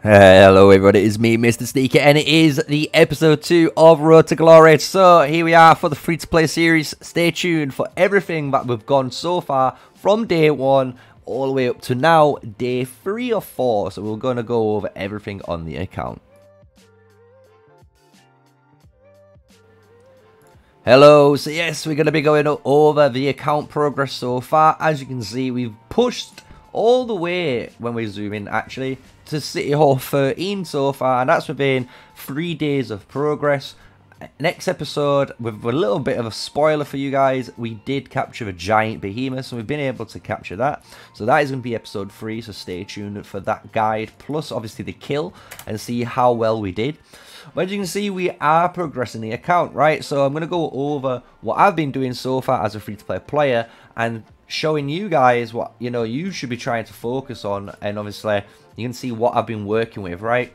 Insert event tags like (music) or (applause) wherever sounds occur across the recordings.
Hello everybody, it's me Mr. Sneaky and it is the episode 2 of Road to Glory. So here we are for the free to play series. Stay tuned for everything that we've gone so far from day 1 all the way up to now day 3 or 4. So we're going to go over everything on the account. Hello, so yes, we're going to be going over the account progress so far. As you can see, we've pushed all the way, when we zoom in actually, to City Hall (laughs) 13 so far, and that's within three days of progress. Next episode, with a little bit of a spoiler for you guys, we did capture a giant behemoth, so we've been able to capture that. So that is going to be episode 3, so stay tuned for that guide, plus obviously the kill, and see how well we did. But as you can see, we are progressing the account, right? So I'm going to go over what I've been doing so far as a free-to-play player, and showing you guys what, you know, you should be trying to focus on, and obviously you can see what I've been working with, right?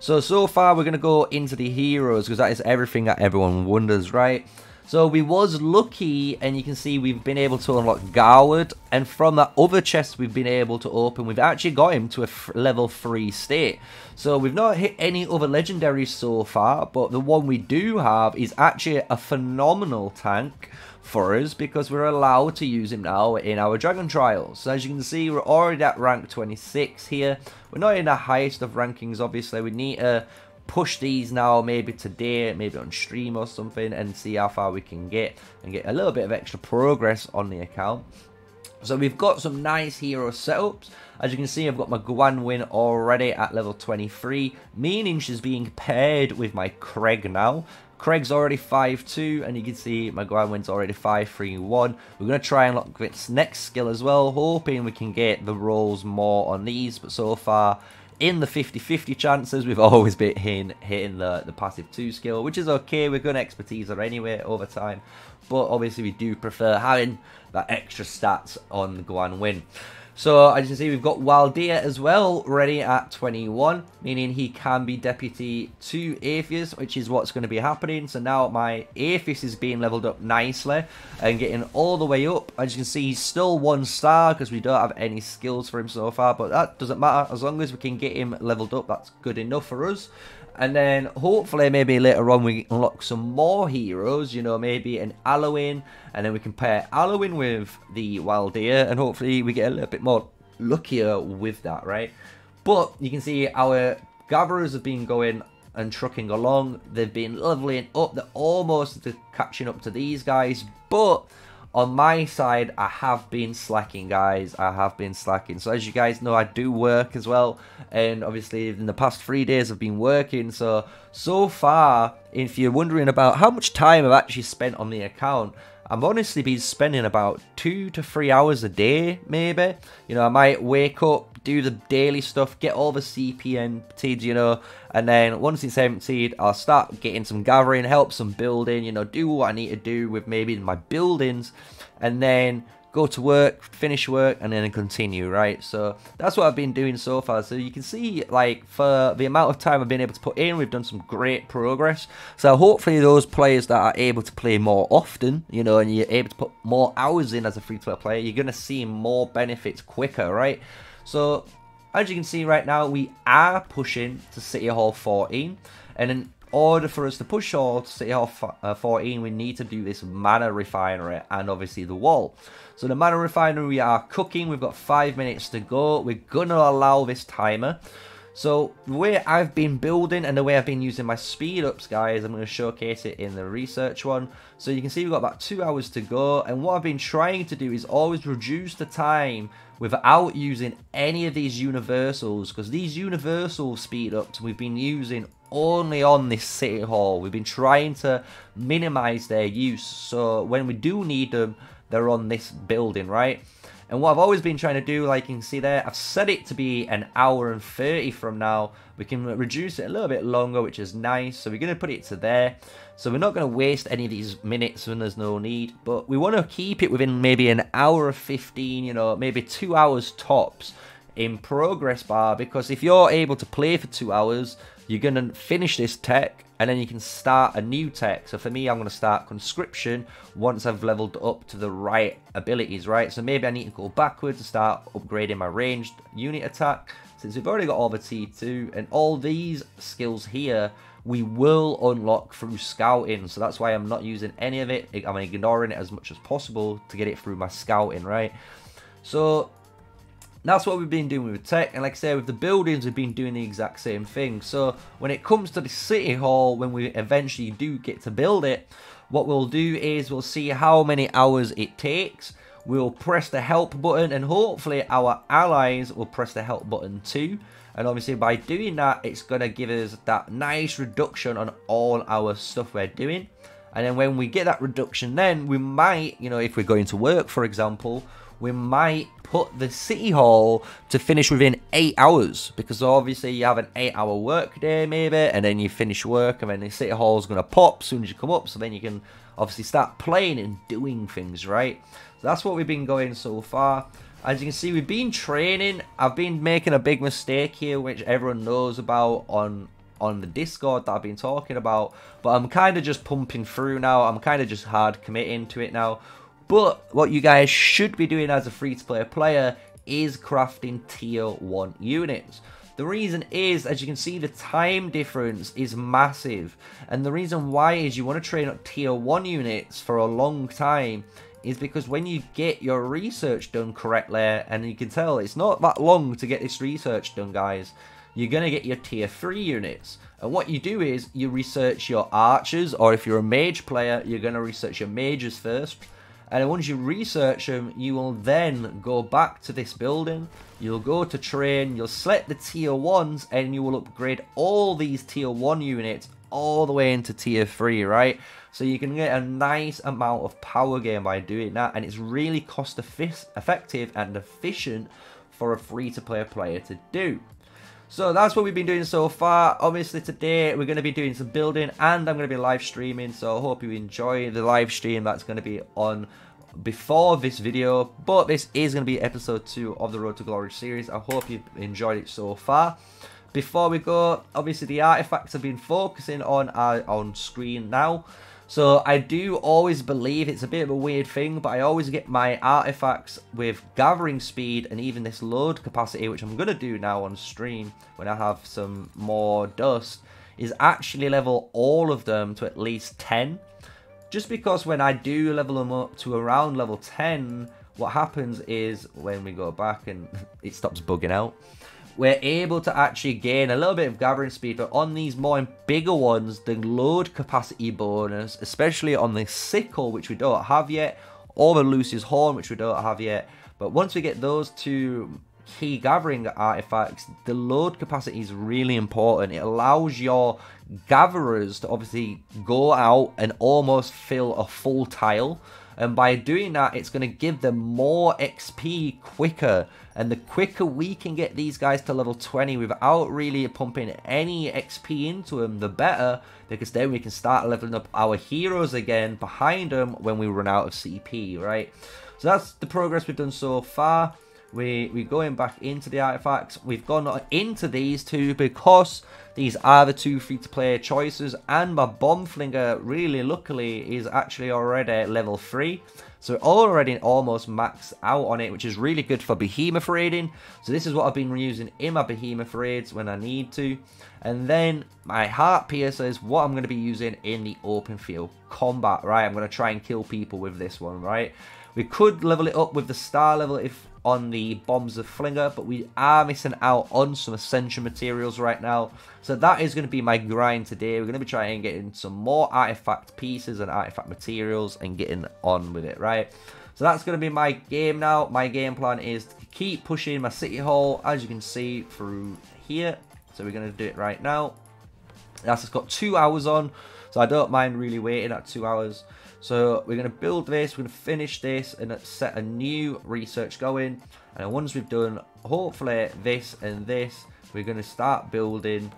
So, so far we're going to go into the heroes because that is everything that everyone wonders, right? So we was lucky and you can see we've been able to unlock Garwood and from that other chest we've been able to open, we've actually got him to a level 3 state. So we've not hit any other legendaries so far, but the one we do have is actually a phenomenal tank for us because we're allowed to use him now in our Dragon Trials. So as you can see, we're already at rank 26 here. We're not in the highest of rankings, obviously. We need to push these now, maybe today, maybe on stream or something, and see how far we can get and get a little bit of extra progress on the account. So we've got some nice hero setups. As you can see, I've got my Guanuin already at level 23, meaning she's being paired with my Kregg now. Kregg's already 5-2, and you can see my Guanuin's already 5-3-1. We're going to try and lock this next skill as well, hoping we can get the rolls more on these, but so far, in the 50-50 chances, we've (laughs) always been hitting, hitting the, the passive 2 skill, which is okay, we're good expertise there anyway over time, but obviously we do prefer having that extra stats on Guanuin. So as you can see, we've got Waldyr as well, ready at 21, meaning he can be deputy to Atheus, which is what's going to be happening. So now my Atheus is being leveled up nicely and getting all the way up. As you can see, he's still one star because we don't have any skills for him so far, but that doesn't matter. As long as we can get him leveled up, that's good enough for us. And then hopefully maybe later on we unlock some more heroes, you know, maybe an Alwyn, and then we can pair Alwyn with the Waldyr and hopefully we get a little bit more luckier with that, right? But you can see our gatherers have been going and trucking along. They've been leveling up. They're almost catching up to these guys, but on my side, I have been slacking, guys. I have been slacking. So as you guys know, I do work as well. And obviously, in the past three days, I've been working. So, so far, if you're wondering about how much time I've actually spent on the account, I've honestly been spending about two to three hours a day, maybe. You know, I might wake up, do the daily stuff, get all the CPN emptied, you know, and then once it's emptied, I'll start getting some gathering, help some building, you know, do what I need to do with maybe my buildings, and then go to work, finish work, and then continue, right? So that's what I've been doing so far. So you can see, like, for the amount of time I've been able to put in, we've done some great progress. So hopefully those players that are able to play more often, you know, and you're able to put more hours in as a free-to-play player, you're going to see more benefits quicker, right? So as you can see right now, we are pushing to City Hall 14. And in order for us to push all to City Hall uh, 14, we need to do this mana refinery and obviously the wall. So the mana refinery we are cooking. We've got five minutes to go. We're going to allow this timer. So the way I've been building and the way I've been using my speed ups, guys, I'm going to showcase it in the research one. So you can see we've got about two hours to go. And what I've been trying to do is always reduce the time without using any of these universals. Because these universal speed ups we've been using only on this city hall. We've been trying to minimize their use. So when we do need them, they're on this building, right? And what I've always been trying to do, like you can see there, I've set it to be an hour and 30 from now. We can reduce it a little bit longer, which is nice. So we're going to put it to there. So we're not going to waste any of these minutes when there's no need. But we want to keep it within maybe an hour of 15, you know, maybe two hours tops in progress bar. Because if you're able to play for two hours, you're going to finish this tech and then you can start a new tech. So for me, I'm going to start conscription once I've leveled up to the right abilities, right? So maybe I need to go backwards and start upgrading my ranged unit attack. Since we've already got all the T2 and all these skills here, we will unlock through scouting. So that's why I'm not using any of it. I'm ignoring it as much as possible to get it through my scouting, right? So that's what we've been doing with tech, and like I say, with the buildings, we've been doing the exact same thing. So when it comes to the city hall, when we eventually do get to build it, what we'll do is we'll see how many hours it takes. We'll press the help button, and hopefully our allies will press the help button too. And obviously by doing that, it's going to give us that nice reduction on all our stuff we're doing. And then when we get that reduction, then we might, you know, if we're going to work, for example, we might put the City Hall to finish within 8 hours. Because obviously you have an 8 hour work day maybe, and then you finish work, and then the City Hall is going to pop as soon as you come up. So then you can obviously start playing and doing things, right? So that's what we've been going so far. As you can see, we've been training. I've been making a big mistake here, which everyone knows about on on the Discord that I've been talking about. But I'm kind of just pumping through now. I'm kind of just hard committing to it now. But what you guys should be doing as a free-to-play player is crafting tier 1 units. The reason is, as you can see, the time difference is massive. And the reason why is you want to train up tier 1 units for a long time is because when you get your research done correctly, and you can tell it's not that long to get this research done, guys, you're going to get your tier 3 units. And what you do is you research your archers, or if you're a mage player, you're going to research your mages first. And once you research them, you will then go back to this building. You'll go to train, you'll select the tier 1s, and you will upgrade all these tier 1 units all the way into tier 3, right? So you can get a nice amount of power gain by doing that, and it's really cost effective and efficient for a free-to-play player to do. So that's what we've been doing so far. Obviously today we're going to be doing some building and I'm going to be live streaming. So I hope you enjoy the live stream that's going to be on before this video. But this is going to be episode 2 of the Road to Glory series. I hope you've enjoyed it so far. Before we go, obviously the artifacts have been focusing on our on screen now. So I do always believe it's a bit of a weird thing, but I always get my artifacts with gathering speed and even this load capacity, which I'm going to do now on stream when I have some more dust, is actually level all of them to at least 10. Just because when I do level them up to around level 10, what happens is when we go back and (laughs) it stops bugging out, we're able to actually gain a little bit of gathering speed, but on these more bigger ones, the load capacity bonus, especially on the sickle, which we don't have yet, or the Lucy's horn, which we don't have yet, but once we get those two key gathering artifacts, the load capacity is really important. It allows your gatherers to obviously go out and almost fill a full tile. And by doing that, it's going to give them more XP quicker. And the quicker we can get these guys to level 20 without really pumping any XP into them, the better. Because then we can start leveling up our heroes again behind them when we run out of CP, right? So that's the progress we've done so far. We, we're going back into the artifacts. We've gone into these two because these are the two free-to-play choices. And my bomb flinger, really luckily, is actually already level 3. So already almost maxed out on it, which is really good for behemoth raiding. So this is what I've been using in my behemoth raids when I need to. And then my heart piercer is what I'm going to be using in the open field combat, right? I'm going to try and kill people with this one, right? We could level it up with the star level if on the bombs of Flinger, but we are missing out on some Ascension materials right now. So that is going to be my grind today. We're going to be trying getting some more artifact pieces and artifact materials and getting on with it, right? So that's going to be my game now. My game plan is to keep pushing my City Hall, as you can see, through here. So we're going to do it right now. That's just got two hours on, so I don't mind really waiting at two hours. So we're going to build this, we're going to finish this and set a new research going. And once we've done hopefully this and this, we're going to start building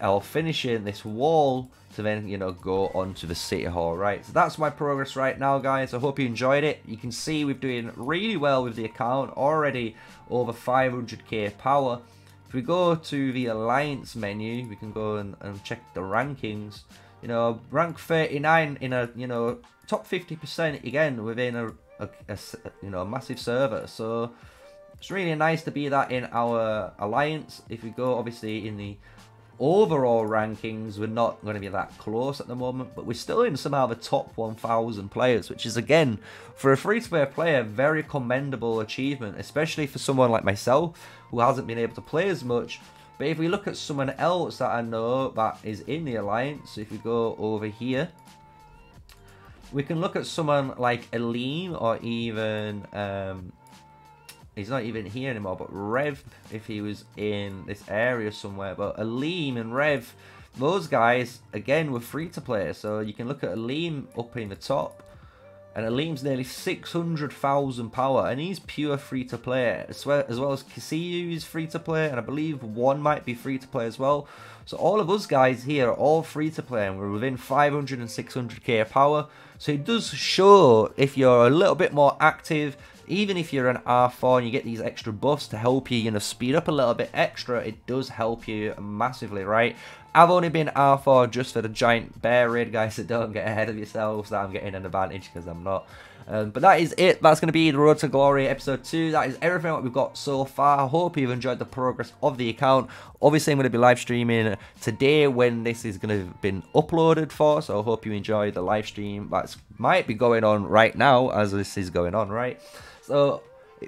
or finishing this wall to then, you know, go onto the city hall, right? So that's my progress right now, guys. I hope you enjoyed it. You can see we're doing really well with the account, already over 500k power. If we go to the alliance menu, we can go and, and check the rankings you know, rank 39 in a, you know, top 50% again within a, a, a, you know, a massive server. So It's really nice to be that in our alliance. If we go, obviously, in the overall rankings, we're not going to be that close at the moment, but we're still in somehow the top 1,000 players, which is, again, for a free-to-play player, very commendable achievement, especially for someone like myself, who hasn't been able to play as much. But if we look at someone else that I know that is in the alliance, if we go over here, we can look at someone like Aleem or even um, he's not even here anymore, but Rev, if he was in this area somewhere, but Aleem and Rev, those guys, again, were free to play, so you can look at Aleem up in the top, and Aleem's nearly 600,000 power, and he's pure free to play, as well as, Kisiu is free to play, and I believe one might be free to play as well. So all of us guys here are all free to play, and we're within 500 and 600k power, so it does show if you're a little bit more active, even if you're an R4 and you get these extra buffs to help you, you know, speed up a little bit extra, it does help you massively, right? I've only been R4 just for the giant bear raid, guys, so don't get ahead of yourselves that I'm getting an advantage, because I'm not. Um, but that is it. That's going to be the Road to Glory episode 2. That is everything that we've got so far. I hope you've enjoyed the progress of the account. Obviously, I'm going to be live streaming today when this is going to have been uploaded for. So I hope you enjoy the live stream that might be going on right now as this is going on, right? So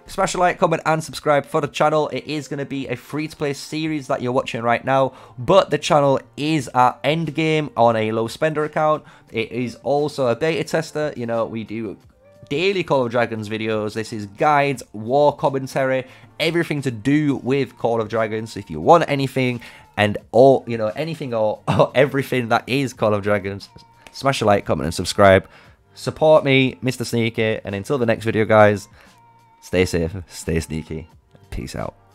smash a like, comment, and subscribe for the channel. It is going to be a free-to-play series that you're watching right now, but the channel is at endgame on a low spender account. It is also a beta tester. You know, we do daily Call of Dragons videos. This is guides, war commentary, everything to do with Call of Dragons. So if you want anything and all, you know, anything or, (laughs) or everything that is Call of Dragons, smash a like, comment, and subscribe. Support me, Mr. Sneaky, and until the next video, guys, stay safe, stay sneaky, peace out.